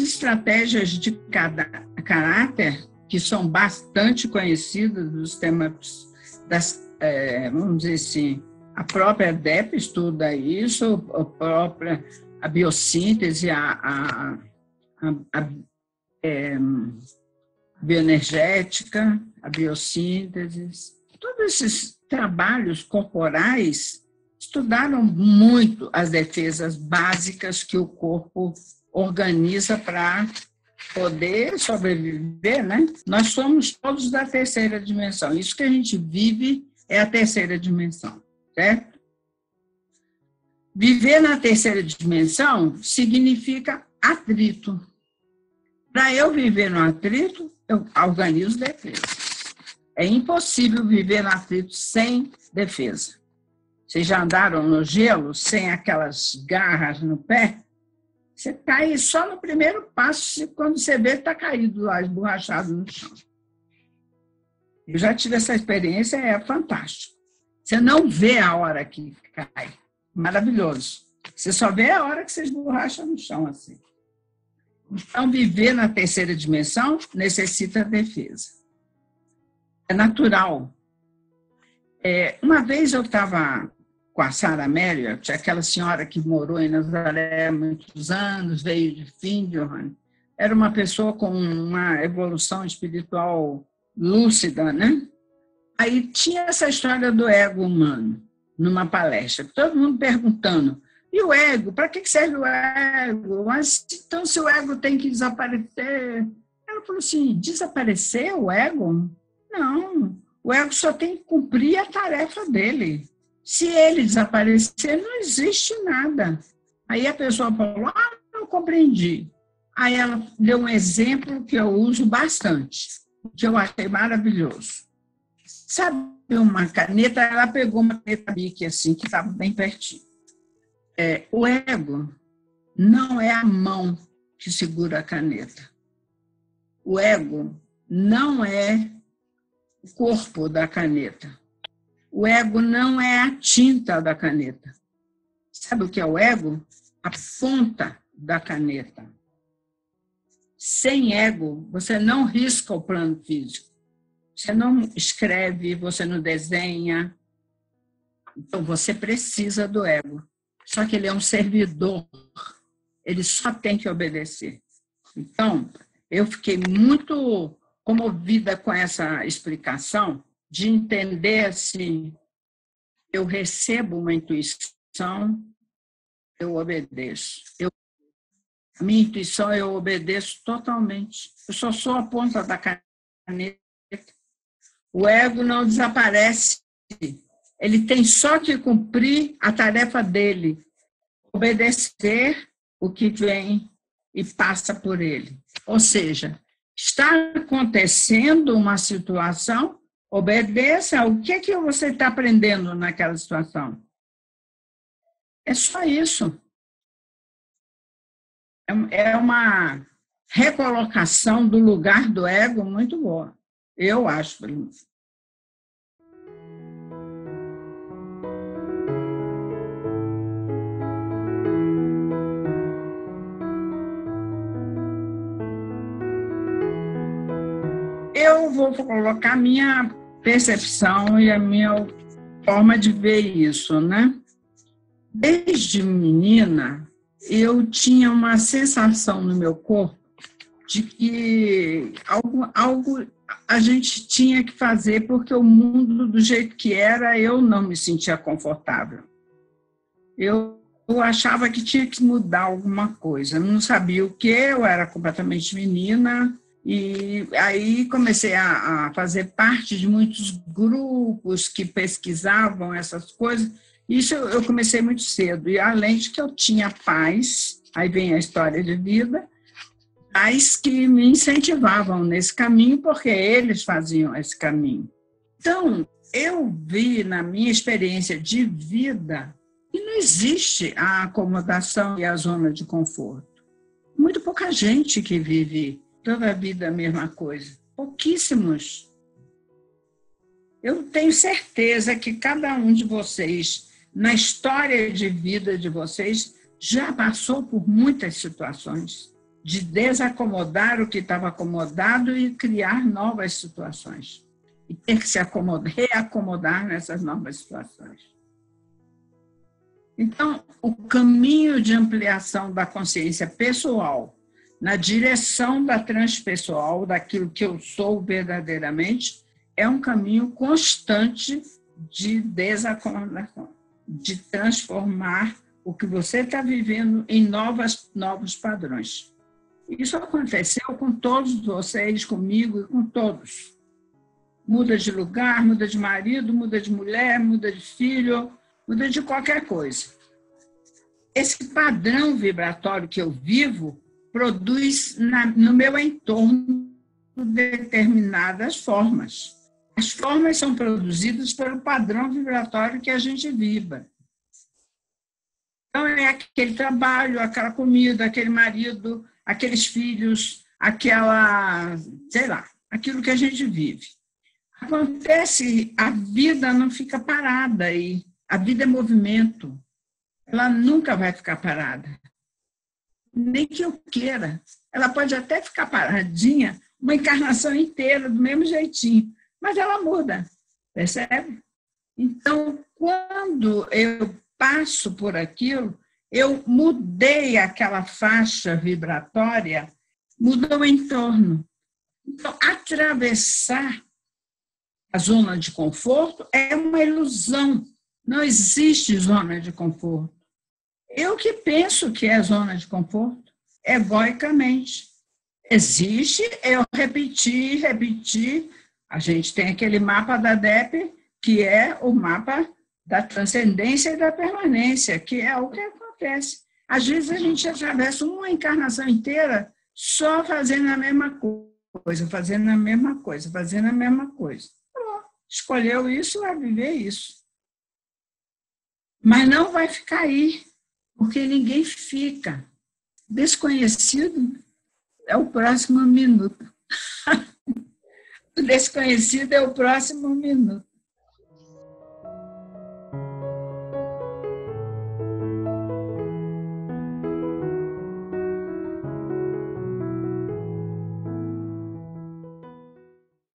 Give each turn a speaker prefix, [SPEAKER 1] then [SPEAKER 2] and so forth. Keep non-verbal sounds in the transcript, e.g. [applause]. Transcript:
[SPEAKER 1] estratégias de cada caráter, que são bastante conhecidas dos temas das, é, vamos dizer assim, a própria DEP estuda isso, a própria a biossíntese, a, a, a, a é, bioenergética, a biossíntese, todos esses trabalhos corporais estudaram muito as defesas básicas que o corpo organiza para poder sobreviver, né? Nós somos todos da terceira dimensão. Isso que a gente vive é a terceira dimensão, certo? Viver na terceira dimensão significa atrito. Para eu viver no atrito, eu organizo defesa. É impossível viver no atrito sem defesa. Vocês já andaram no gelo sem aquelas garras no pé? Você cai só no primeiro passo, quando você vê, está caído lá, esborrachado no chão. Eu já tive essa experiência, é fantástico. Você não vê a hora que cai. Maravilhoso. Você só vê a hora que você esborracha no chão, assim. Então, viver na terceira dimensão necessita defesa. É natural. É, uma vez eu estava com a Sara Marriott, aquela senhora que morou em Nazaré há muitos anos, veio de Findhorn, era uma pessoa com uma evolução espiritual lúcida, né? Aí tinha essa história do ego humano numa palestra, todo mundo perguntando, e o ego? Para que serve o ego? Mas então se o ego tem que desaparecer? Ela falou assim: desaparecer o ego? Não, o ego só tem que cumprir a tarefa dele. Se ele desaparecer, não existe nada. Aí a pessoa falou: ah, não compreendi. Aí ela deu um exemplo que eu uso bastante, que eu achei maravilhoso. Sabe uma caneta? Ela pegou uma caneta bique assim, que estava bem pertinho. É, o ego não é a mão que segura a caneta. O ego não é o corpo da caneta. O ego não é a tinta da caneta. Sabe o que é o ego? A ponta da caneta. Sem ego, você não risca o plano físico. Você não escreve, você não desenha. Então, você precisa do ego. Só que ele é um servidor. Ele só tem que obedecer. Então, eu fiquei muito comovida com essa explicação, de entender assim, eu recebo uma intuição, eu obedeço. Eu, minha intuição eu obedeço totalmente. Eu só sou a ponta da caneta. O ego não desaparece. Ele tem só que cumprir a tarefa dele, obedecer o que vem e passa por ele. Ou seja, está acontecendo uma situação, Obedeça. O que é que você está aprendendo naquela situação? É só isso. É, é uma recolocação do lugar do ego muito boa. Eu acho, pelo menos. Eu vou colocar minha percepção e a minha forma de ver isso, né? Desde menina, eu tinha uma sensação no meu corpo de que algo, algo a gente tinha que fazer porque o mundo do jeito que era eu não me sentia confortável. Eu, eu achava que tinha que mudar alguma coisa. Eu não sabia o que, eu era completamente menina, e aí comecei a, a, fazer parte de muitos grupos que pesquisavam essas coisas. Isso eu comecei muito cedo. E além de que eu tinha pais, aí vem a história de vida, pais que me incentivavam nesse caminho, porque eles faziam esse caminho. Então, eu vi na minha experiência de vida que não existe a acomodação e a zona de conforto. Muito pouca gente que vive toda a vida a mesma coisa. Pouquíssimos. Eu tenho certeza que cada um de vocês, na história de vida de vocês, já passou por muitas situações. de desacomodar o que estava acomodado e criar novas situações. E ter que se acomodar, reacomodar nessas novas situações. Então, o caminho de ampliação da consciência pessoal na direção da transpessoal, daquilo que eu sou verdadeiramente, é um caminho constante de desacomodação, de transformar o que você está vivendo em novas, novos padrões. Isso aconteceu com todos vocês, comigo e com todos. Muda de lugar, muda de marido, muda de mulher, muda de filho, muda de qualquer coisa. Esse padrão vibratório que eu vivo produz na, no meu entorno determinadas formas. As formas são produzidas pelo padrão vibratório que a gente viva. Então, é aquele trabalho, aquela comida, aquele marido, aqueles filhos, aquela, sei lá, aquilo que a gente vive. Acontece, a vida não fica parada aí. A vida é movimento. Ela nunca vai ficar parada nem que eu queira. Ela pode até ficar paradinha uma encarnação inteira, do mesmo jeitinho, mas ela muda, percebe? Então, quando eu passo por aquilo, eu mudei aquela faixa vibratória, mudou o entorno. Então, atravessar a zona de conforto é uma ilusão. Não existe zona de conforto. Eu que penso que é zona de conforto, egoicamente. Existe, eu repeti, repeti. A gente tem aquele mapa da DEP, que é o mapa da transcendência e da permanência, que é o que acontece. Às vezes a gente atravessa uma encarnação inteira só fazendo a mesma coisa, fazendo a mesma coisa, fazendo a mesma coisa. Escolheu isso, vai viver isso. Mas não vai ficar aí porque ninguém fica. Desconhecido é o próximo minuto. o [laughs] desconhecido é o próximo minuto.